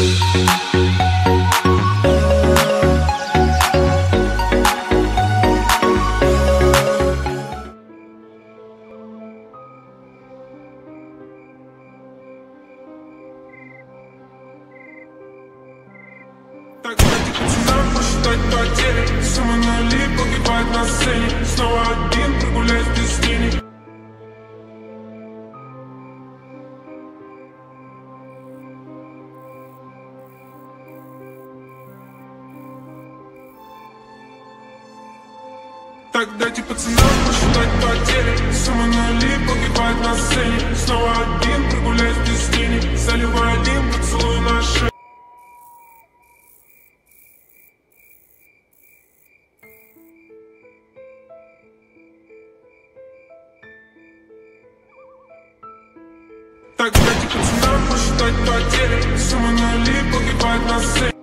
Так дайте пацанам посчитать потери Сумма нули погибает на сцене. Снова один прогуляюсь без тени Так дайте пацанам посчитать потери. Сумма нули погибает на сцене. Снова один прогуляюсь без тени. Заливаю один поцелуй на шею Так дайте пацанам посчитать потери. Сумма нули погибает на сцене